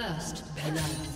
First blood.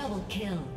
Double kill.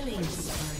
Killing spree.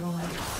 destroyed.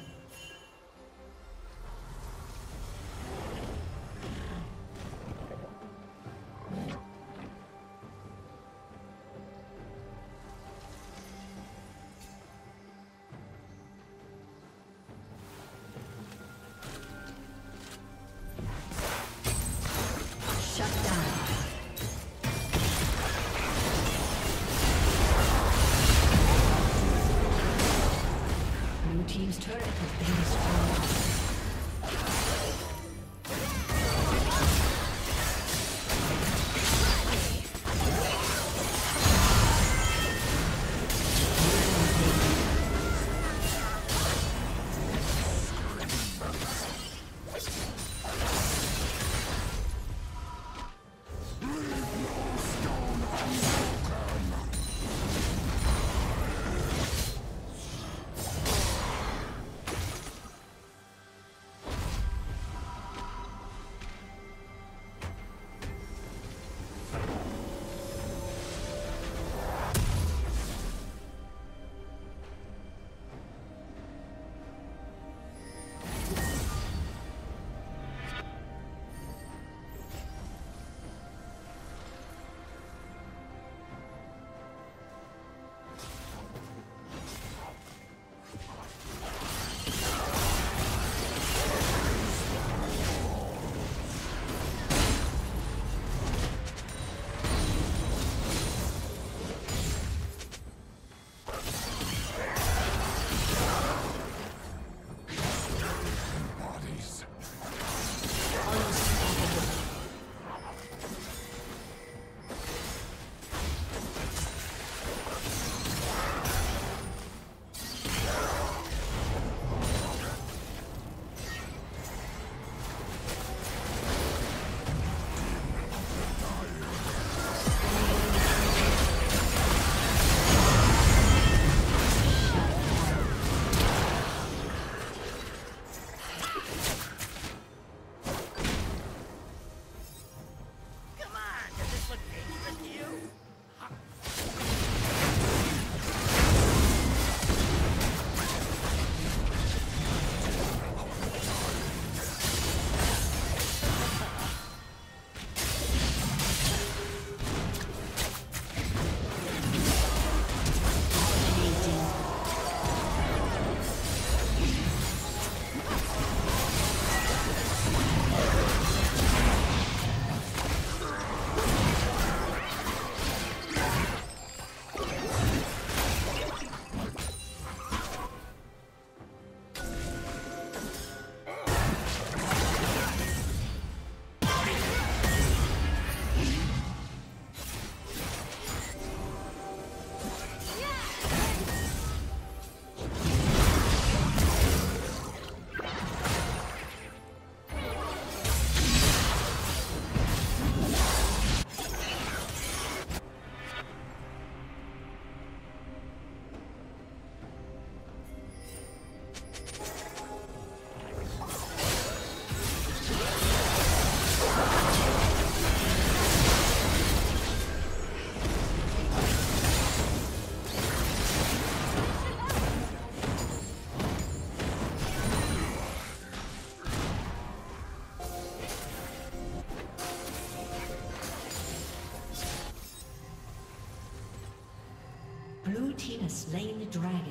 Slain the dragon.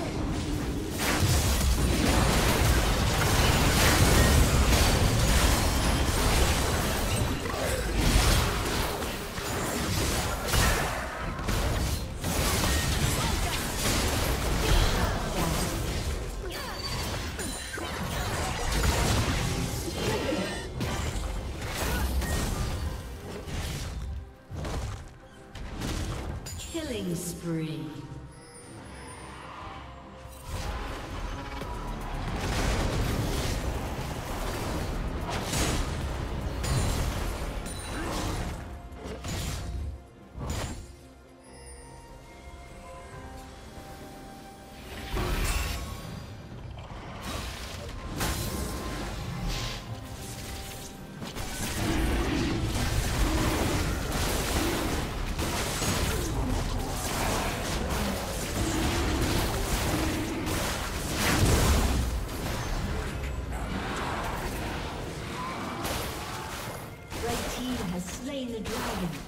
Slain the dragon.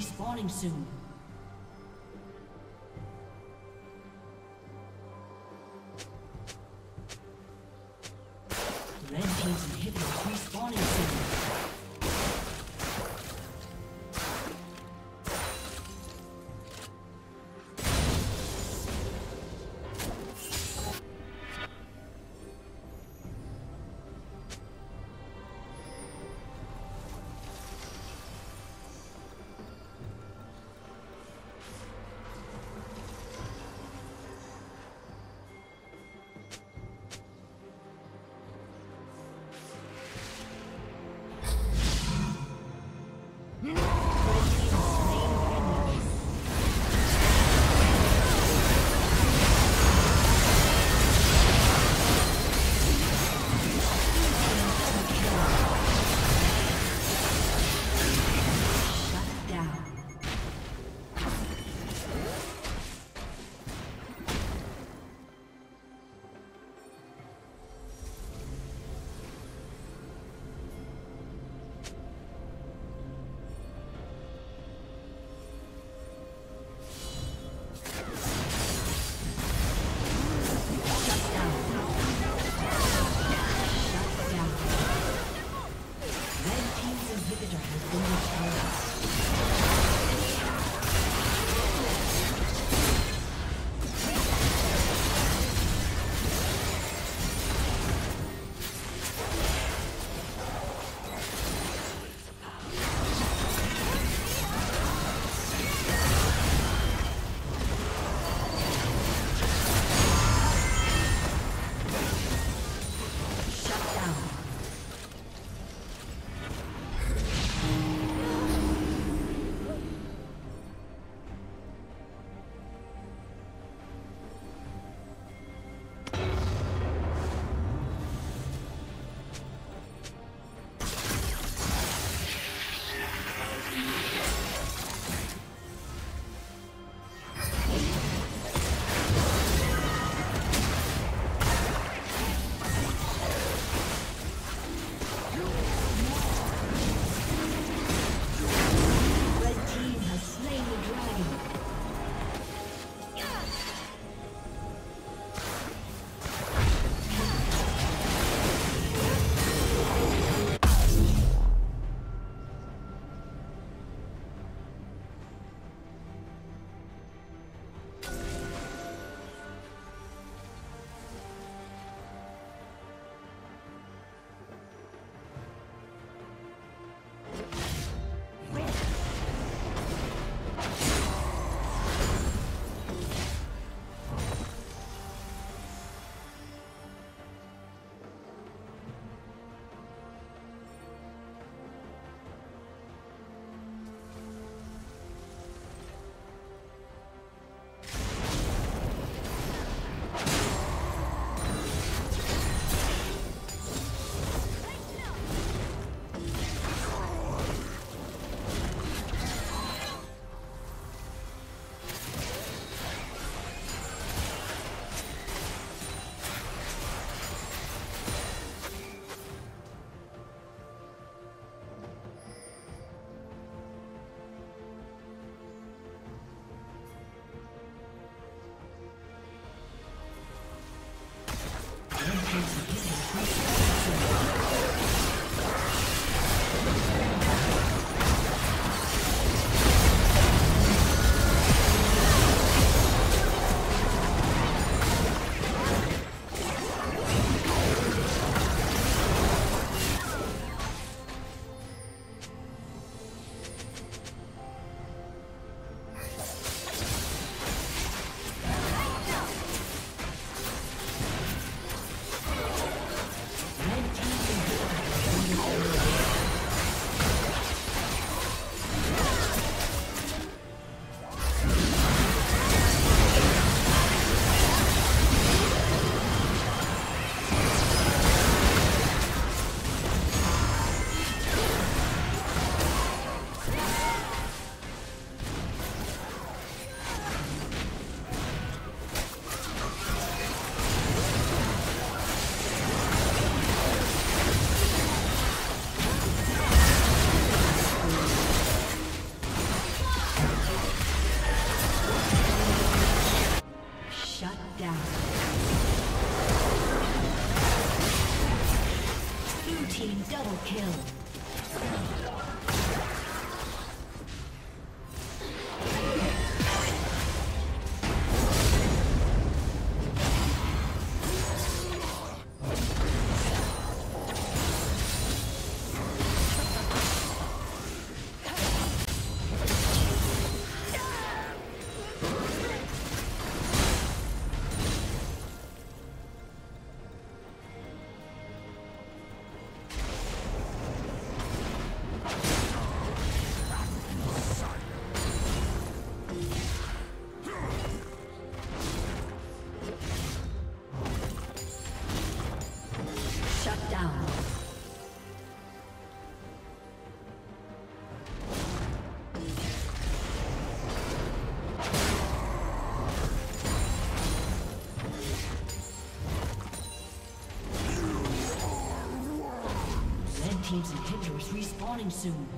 Spawning soon. Respawning soon.